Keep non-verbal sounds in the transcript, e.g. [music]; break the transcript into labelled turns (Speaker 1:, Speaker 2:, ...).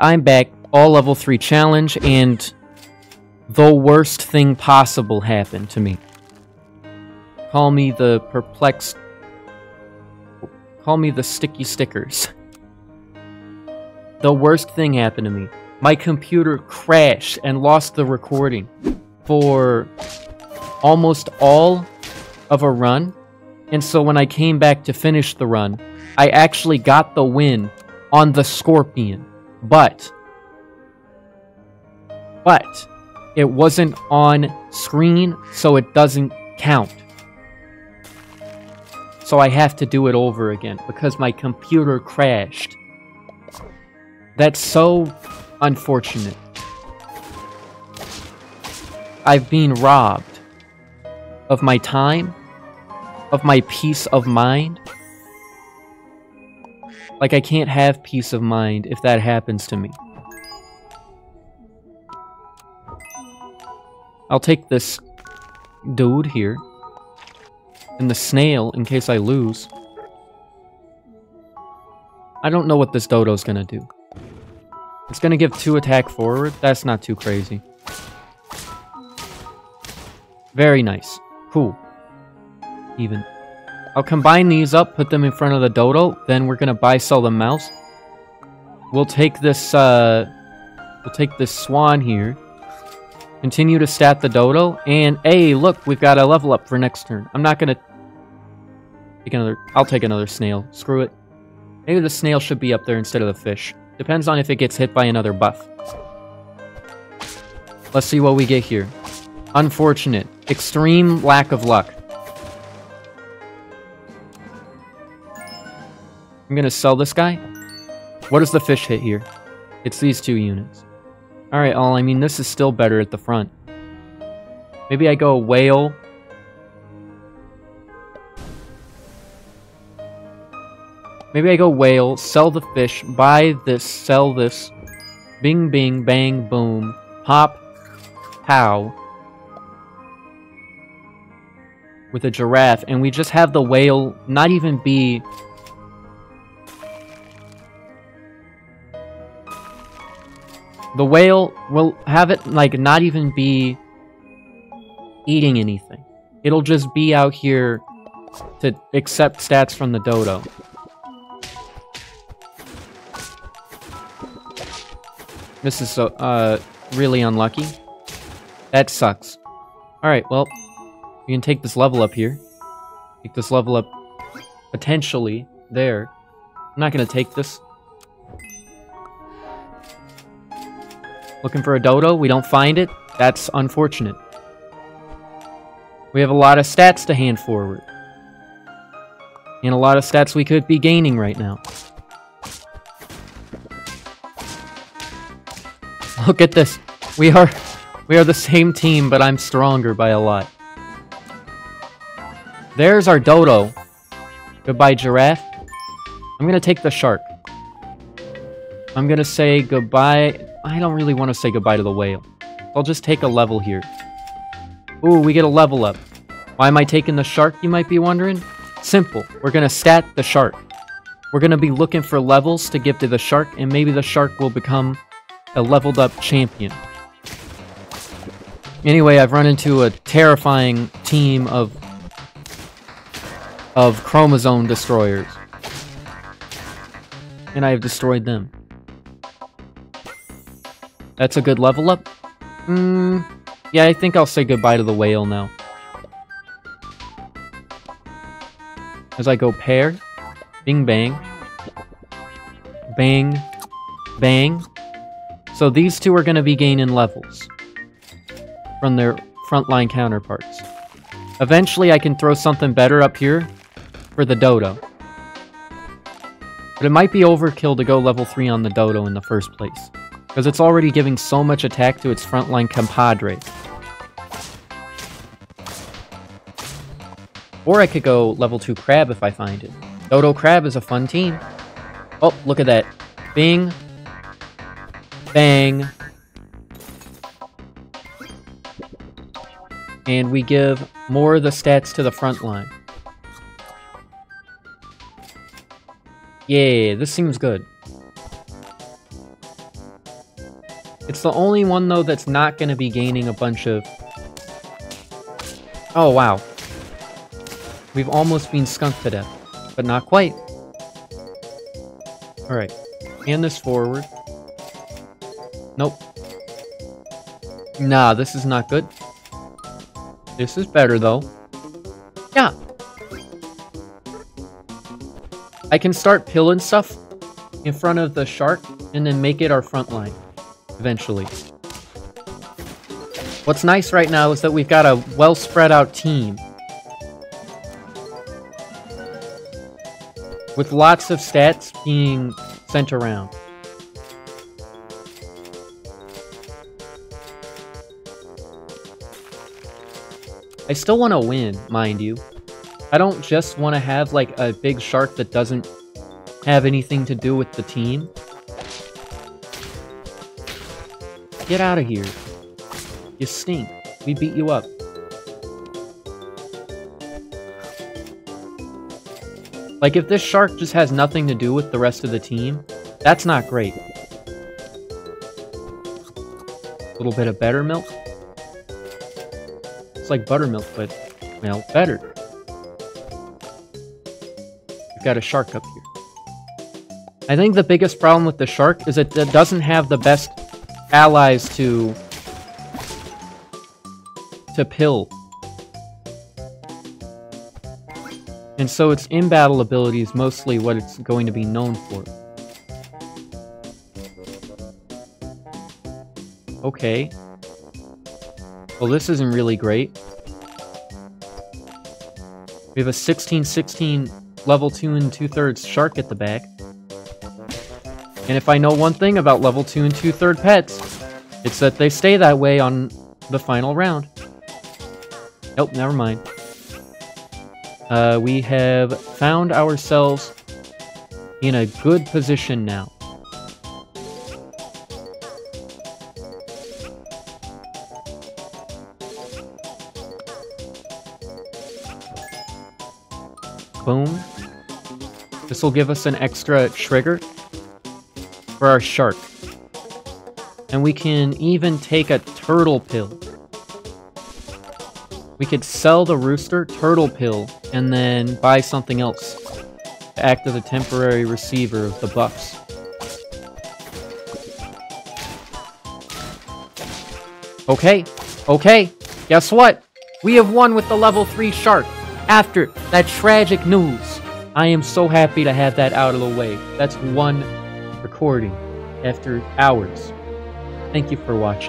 Speaker 1: I'm back. All level 3 challenge, and the worst thing possible happened to me. Call me the perplexed... Call me the sticky stickers. The worst thing happened to me. My computer crashed and lost the recording for almost all of a run. And so when I came back to finish the run, I actually got the win on the Scorpion. But, but, it wasn't on screen, so it doesn't count. So I have to do it over again because my computer crashed. That's so unfortunate. I've been robbed of my time, of my peace of mind. Like, I can't have peace of mind if that happens to me. I'll take this dude here. And the snail, in case I lose. I don't know what this dodo's gonna do. It's gonna give two attack forward. That's not too crazy. Very nice. Cool. Even. I'll combine these up, put them in front of the dodo, then we're gonna buy sell the mouse. We'll take this, uh... We'll take this swan here. Continue to stat the dodo, and hey, look, we've got a level up for next turn. I'm not gonna... Take another... I'll take another snail. Screw it. Maybe the snail should be up there instead of the fish. Depends on if it gets hit by another buff. Let's see what we get here. Unfortunate. Extreme lack of luck. I'm gonna sell this guy. What does the fish hit here? It's these two units. Alright, all I mean, this is still better at the front. Maybe I go whale Maybe I go whale, sell the fish, buy this, sell this. Bing, bing, bang, boom. Pop, pow. With a giraffe, and we just have the whale not even be... The whale will have it, like, not even be eating anything. It'll just be out here to accept stats from the dodo. This is so, uh, really unlucky. That sucks. Alright, well, we can take this level up here. Take this level up, potentially, there. I'm not gonna take this. Looking for a dodo, we don't find it. That's unfortunate. We have a lot of stats to hand forward. And a lot of stats we could be gaining right now. [laughs] Look at this. We are we are the same team, but I'm stronger by a lot. There's our dodo. Goodbye, giraffe. I'm gonna take the shark. I'm gonna say goodbye. I don't really want to say goodbye to the whale. I'll just take a level here. Ooh, we get a level up. Why am I taking the shark, you might be wondering? Simple. We're gonna stat the shark. We're gonna be looking for levels to give to the shark, and maybe the shark will become a leveled up champion. Anyway, I've run into a terrifying team of of chromosome destroyers. And I have destroyed them. That's a good level up? Hmm. Yeah, I think I'll say goodbye to the whale now. As I go pair. Bing bang. Bang. Bang. So these two are going to be gaining levels from their frontline counterparts. Eventually I can throw something better up here for the Dodo. But it might be overkill to go level 3 on the Dodo in the first place. Because it's already giving so much attack to its frontline compadre. Or I could go level 2 Crab if I find it. Dodo Crab is a fun team. Oh, look at that. Bing, Bang. And we give more of the stats to the front line. Yeah, this seems good. It's the only one, though, that's not going to be gaining a bunch of... Oh, wow. We've almost been skunked to death, but not quite. Alright, hand this forward. Nope. Nah, this is not good. This is better, though. Yeah. I can start pilling stuff in front of the shark and then make it our front line eventually. What's nice right now is that we've got a well spread out team. With lots of stats being sent around. I still want to win, mind you. I don't just want to have, like, a big shark that doesn't have anything to do with the team. Get out of here. You stink. We beat you up. Like, if this shark just has nothing to do with the rest of the team, that's not great. A little bit of better milk. It's like buttermilk, but, well, better. We've got a shark up here. I think the biggest problem with the shark is that it doesn't have the best allies to to pill. And so its in-battle ability is mostly what it's going to be known for. Okay. Well, this isn't really great. We have a 16-16 level 2 and 2 thirds shark at the back. And if I know one thing about level 2 and 2 third pets, it's that they stay that way on the final round. Nope, never mind. Uh, we have found ourselves in a good position now. Boom. This will give us an extra trigger for our shark. And we can even take a turtle pill. We could sell the rooster turtle pill and then buy something else to act as a temporary receiver of the buffs. Okay, okay, guess what? We have won with the level 3 shark after that tragic news. I am so happy to have that out of the way. That's one recording after hours. Thank you for watching.